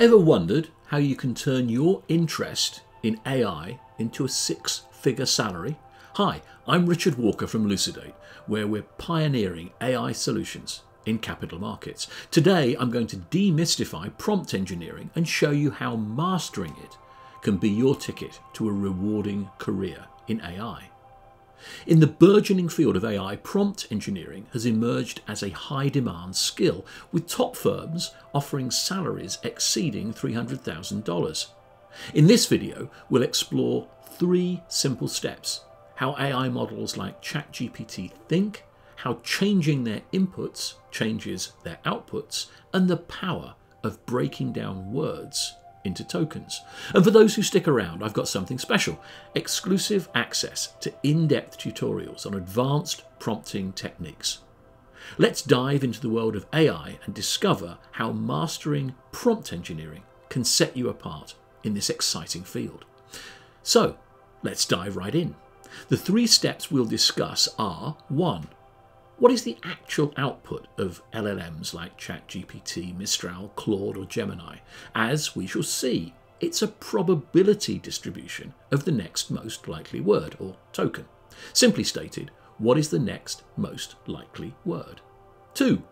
Ever wondered how you can turn your interest in AI into a six figure salary? Hi, I'm Richard Walker from Lucidate, where we're pioneering AI solutions in capital markets. Today, I'm going to demystify prompt engineering and show you how mastering it can be your ticket to a rewarding career in AI. In the burgeoning field of AI, prompt engineering has emerged as a high demand skill, with top firms offering salaries exceeding $300,000. In this video, we'll explore three simple steps how AI models like ChatGPT think, how changing their inputs changes their outputs, and the power of breaking down words into tokens. And for those who stick around, I've got something special exclusive access to in depth tutorials on advanced prompting techniques. Let's dive into the world of AI and discover how mastering prompt engineering can set you apart in this exciting field. So, let's dive right in. The three steps we'll discuss are 1. What is the actual output of LLMs like ChatGPT, Mistral, Claude, or Gemini? As we shall see, it's a probability distribution of the next most likely word, or token. Simply stated, what is the next most likely word? 2.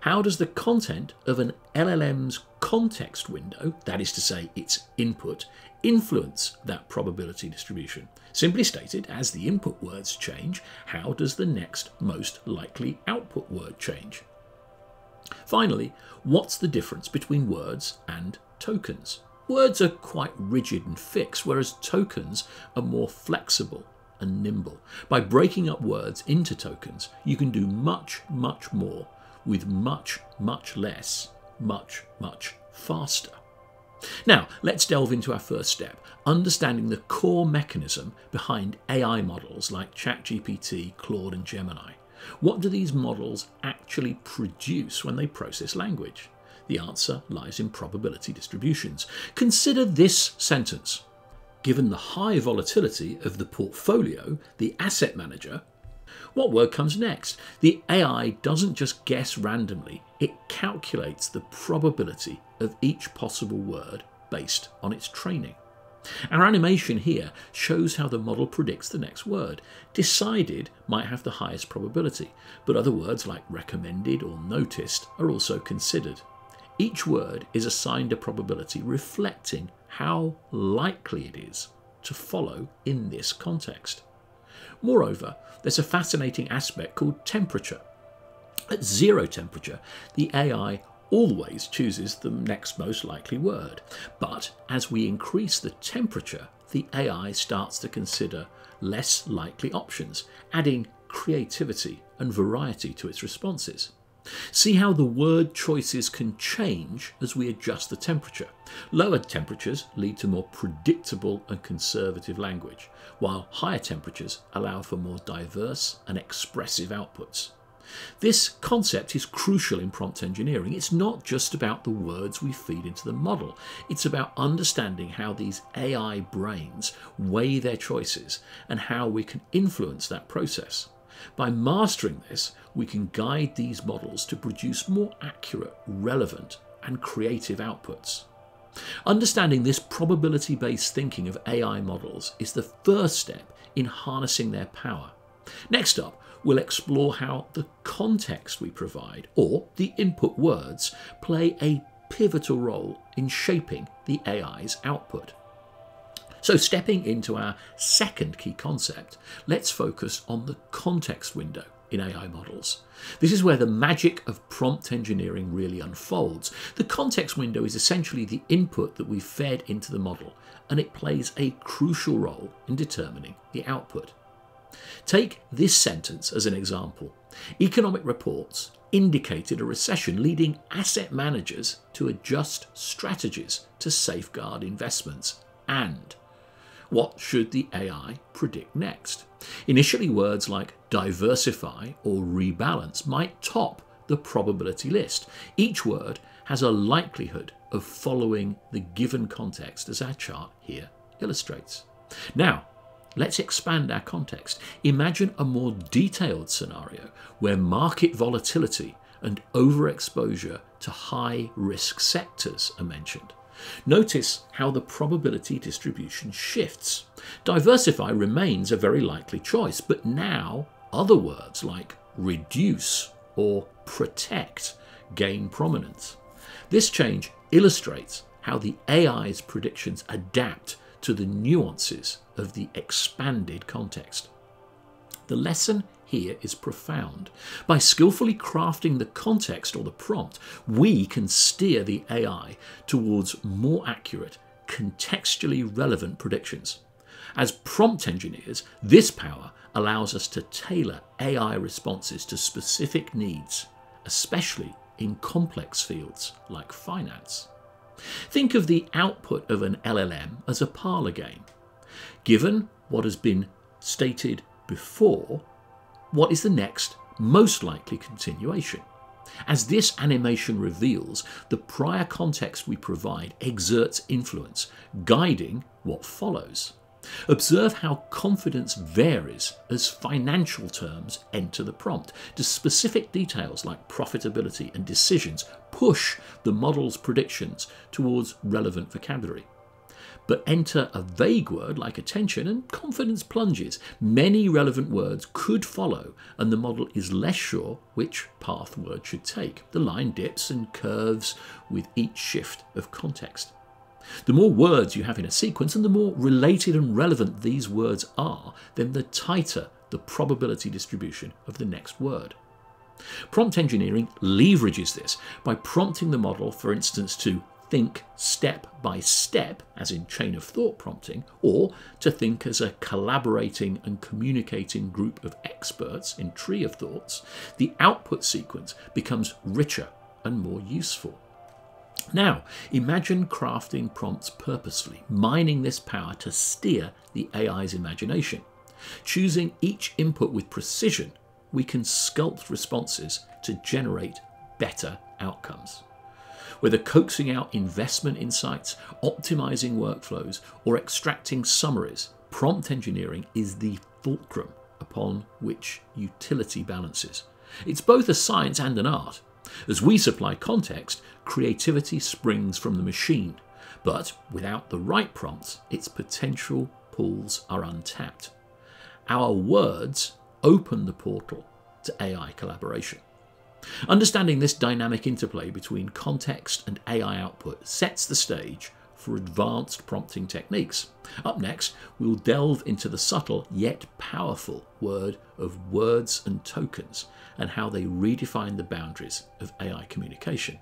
How does the content of an LLM's context window, that is to say, its input, influence that probability distribution? Simply stated, as the input words change, how does the next most likely output word change? Finally, what's the difference between words and tokens? Words are quite rigid and fixed, whereas tokens are more flexible and nimble. By breaking up words into tokens, you can do much, much more with much, much less, much, much faster. Now, let's delve into our first step understanding the core mechanism behind AI models like ChatGPT, Claude, and Gemini. What do these models actually produce when they process language? The answer lies in probability distributions. Consider this sentence. Given the high volatility of the portfolio, the asset manager what word comes next? The AI doesn't just guess randomly, it calculates the probability of each possible word based on its training. Our animation here shows how the model predicts the next word. Decided might have the highest probability, but other words like recommended or noticed are also considered. Each word is assigned a probability reflecting how likely it is to follow in this context. Moreover, there's a fascinating aspect called temperature. At zero temperature, the AI always chooses the next most likely word. But as we increase the temperature, the AI starts to consider less likely options, adding creativity and variety to its responses. See how the word choices can change as we adjust the temperature. Lower temperatures lead to more predictable and conservative language, while higher temperatures allow for more diverse and expressive outputs. This concept is crucial in prompt engineering. It's not just about the words we feed into the model, it's about understanding how these AI brains weigh their choices and how we can influence that process. By mastering this, we can guide these models to produce more accurate, relevant, and creative outputs. Understanding this probability based thinking of AI models is the first step in harnessing their power. Next up, we'll explore how the context we provide, or the input words, play a pivotal role in shaping the AI's output. So, stepping into our second key concept, let's focus on the context window in AI models. This is where the magic of prompt engineering really unfolds. The context window is essentially the input that we've fed into the model, and it plays a crucial role in determining the output. Take this sentence as an example. Economic reports indicated a recession, leading asset managers to adjust strategies to safeguard investments and what should the AI predict next? Initially, words like diversify or rebalance might top the probability list. Each word has a likelihood of following the given context, as our chart here illustrates. Now, let's expand our context. Imagine a more detailed scenario where market volatility and overexposure to high risk sectors are mentioned. Notice how the probability distribution shifts. Diversify remains a very likely choice, but now other words like reduce or protect gain prominence. This change illustrates how the AI's predictions adapt to the nuances of the expanded context. The lesson here is profound. By skillfully crafting the context or the prompt, we can steer the AI towards more accurate, contextually relevant predictions. As prompt engineers, this power allows us to tailor AI responses to specific needs, especially in complex fields like finance. Think of the output of an LLM as a parlor game. Given what has been stated before, what is the next most likely continuation? As this animation reveals, the prior context we provide exerts influence, guiding what follows. Observe how confidence varies as financial terms enter the prompt. Do specific details like profitability and decisions push the model's predictions towards relevant vocabulary? But enter a vague word like attention and confidence plunges. Many relevant words could follow, and the model is less sure which path word should take. The line dips and curves with each shift of context. The more words you have in a sequence and the more related and relevant these words are, then the tighter the probability distribution of the next word. Prompt engineering leverages this by prompting the model, for instance, to think step by step, as in chain of thought prompting, or to think as a collaborating and communicating group of experts in tree of thoughts, the output sequence becomes richer and more useful. Now, imagine crafting prompts purposefully, mining this power to steer the AI's imagination. Choosing each input with precision, we can sculpt responses to generate better outcomes. Whether coaxing out investment insights, optimizing workflows, or extracting summaries, prompt engineering is the fulcrum upon which utility balances. It's both a science and an art, as we supply context, creativity springs from the machine, but without the right prompts, its potential pools are untapped. Our words open the portal to AI collaboration. Understanding this dynamic interplay between context and AI output sets the stage for advanced prompting techniques. Up next, we'll delve into the subtle yet powerful word of words and tokens and how they redefine the boundaries of AI communication.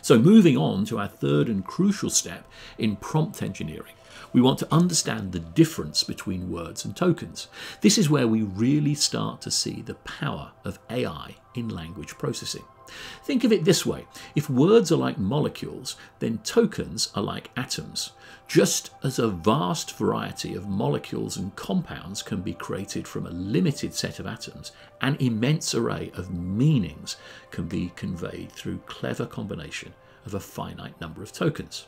So, moving on to our third and crucial step in prompt engineering, we want to understand the difference between words and tokens. This is where we really start to see the power of AI in language processing. Think of it this way if words are like molecules, then tokens are like atoms. Just as a vast variety of molecules and compounds can be created from a limited set of atoms, an immense array of meanings can be conveyed through clever combination of a finite number of tokens.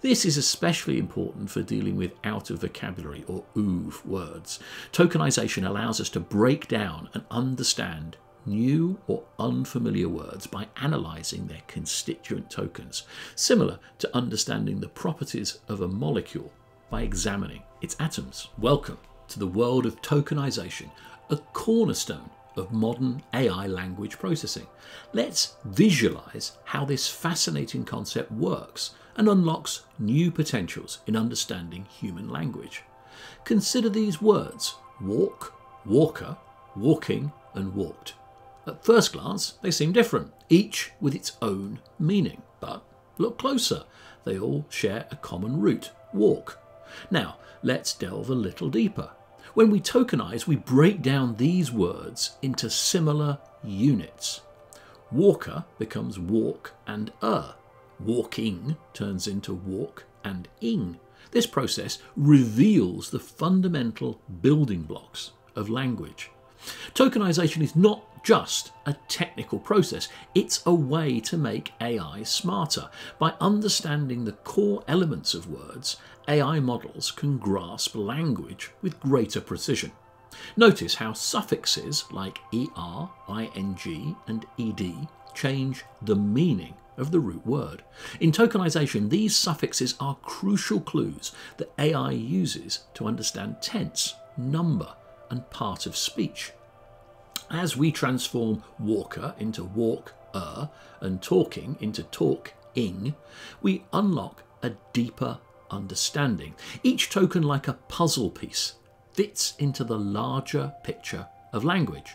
This is especially important for dealing with out of vocabulary or OOV words. Tokenization allows us to break down and understand new or unfamiliar words by analysing their constituent tokens, similar to understanding the properties of a molecule by examining its atoms. Welcome to the world of tokenization, a cornerstone of modern AI language processing. Let's visualize how this fascinating concept works and unlocks new potentials in understanding human language. Consider these words walk, walker, walking, and walked. At first glance, they seem different, each with its own meaning. But look closer, they all share a common root walk. Now, let's delve a little deeper. When we tokenize, we break down these words into similar units. Walker becomes walk and er. Walking turns into walk and ing. This process reveals the fundamental building blocks of language. Tokenization is not just a technical process, it's a way to make AI smarter. By understanding the core elements of words, AI models can grasp language with greater precision. Notice how suffixes like er, ing, and ed change the meaning of the root word. In tokenization, these suffixes are crucial clues that AI uses to understand tense, number, and part of speech. As we transform walker into walk-er and talking into talk-ing, we unlock a deeper understanding. Each token, like a puzzle piece, fits into the larger picture of language.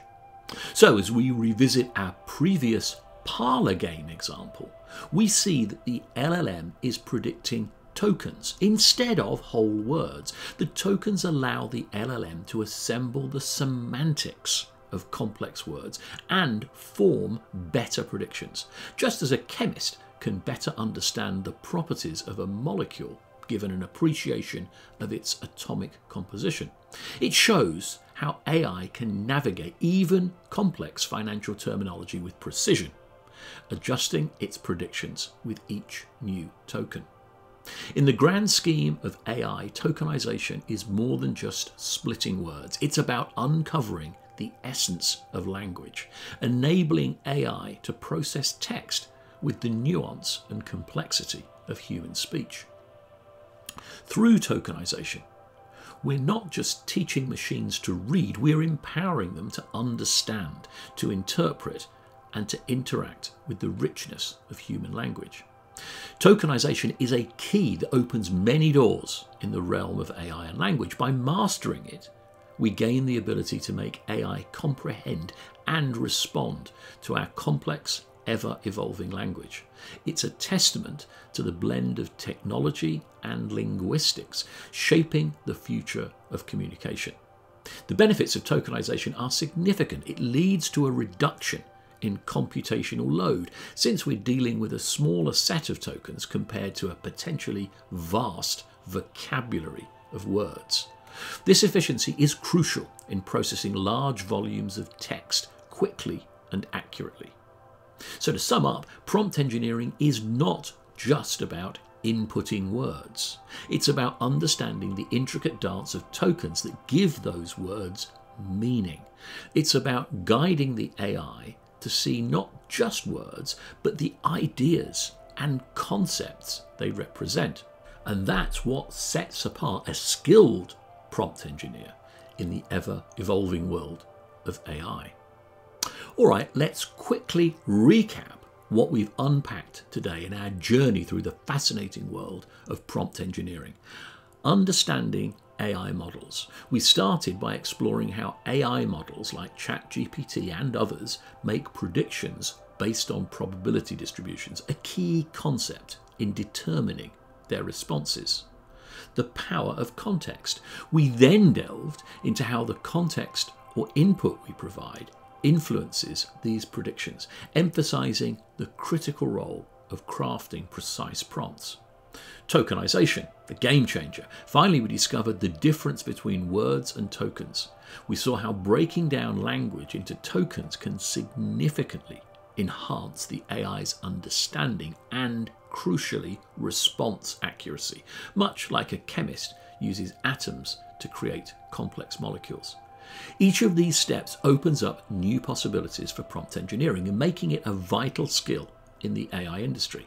So, as we revisit our previous parlor game example, we see that the LLM is predicting tokens instead of whole words. The tokens allow the LLM to assemble the semantics of complex words and form better predictions, just as a chemist can better understand the properties of a molecule given an appreciation of its atomic composition. It shows how AI can navigate even complex financial terminology with precision, adjusting its predictions with each new token. In the grand scheme of AI, tokenization is more than just splitting words. It's about uncovering the essence of language, enabling AI to process text with the nuance and complexity of human speech. Through tokenization, we're not just teaching machines to read, we're empowering them to understand, to interpret, and to interact with the richness of human language. Tokenization is a key that opens many doors in the realm of AI and language. By mastering it, we gain the ability to make AI comprehend and respond to our complex, ever evolving language. It's a testament to the blend of technology and linguistics shaping the future of communication. The benefits of tokenization are significant. It leads to a reduction in computational load, since we're dealing with a smaller set of tokens compared to a potentially vast vocabulary of words. This efficiency is crucial in processing large volumes of text quickly and accurately. So, to sum up, prompt engineering is not just about inputting words, it's about understanding the intricate dance of tokens that give those words meaning. It's about guiding the AI to see not just words, but the ideas and concepts they represent. And that's what sets apart a skilled prompt engineer in the ever evolving world of AI. All right, let's quickly recap what we've unpacked today in our journey through the fascinating world of prompt engineering. Understanding AI models. We started by exploring how AI models like ChatGPT and others make predictions based on probability distributions, a key concept in determining their responses the power of context. We then delved into how the context or input we provide influences these predictions, emphasizing the critical role of crafting precise prompts. Tokenization, the game changer. Finally, we discovered the difference between words and tokens. We saw how breaking down language into tokens can significantly enhance the AI's understanding and crucially, response accuracy, much like a chemist uses atoms to create complex molecules. Each of these steps opens up new possibilities for prompt engineering and making it a vital skill in the AI industry.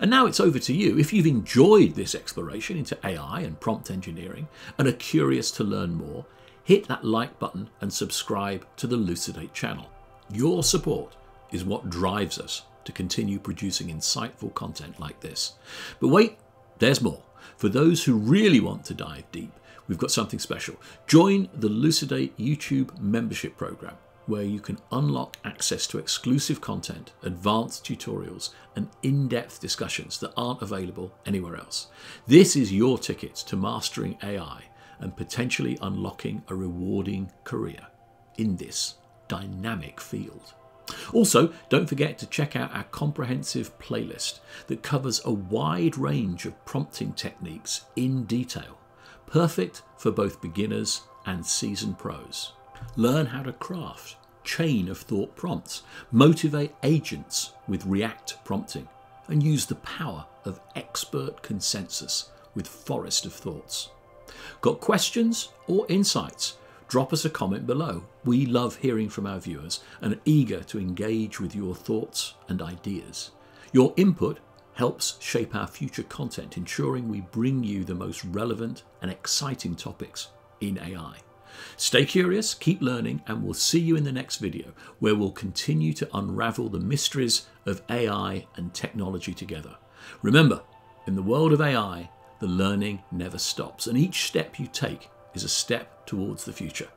And now it's over to you. If you've enjoyed this exploration into AI and prompt engineering and are curious to learn more, hit that like button and subscribe to the Lucidate channel. Your support is what drives us to continue producing insightful content like this. But wait, there's more. For those who really want to dive deep, we've got something special. Join the Lucidate YouTube membership program where you can unlock access to exclusive content, advanced tutorials, and in depth discussions that aren't available anywhere else. This is your ticket to mastering AI and potentially unlocking a rewarding career in this dynamic field. Also, don't forget to check out our comprehensive playlist that covers a wide range of prompting techniques in detail, perfect for both beginners and seasoned pros. Learn how to craft chain of thought prompts, motivate agents with ReAct prompting, and use the power of expert consensus with Forest of Thoughts. Got questions or insights? drop us a comment below. We love hearing from our viewers and are eager to engage with your thoughts and ideas. Your input helps shape our future content, ensuring we bring you the most relevant and exciting topics in AI. Stay curious, keep learning, and we'll see you in the next video where we'll continue to unravel the mysteries of AI and technology together. Remember, in the world of AI, the learning never stops, and each step you take is a step towards the future.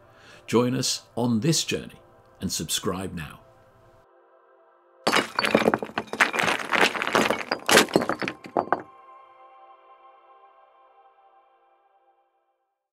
Join us on this journey and subscribe now.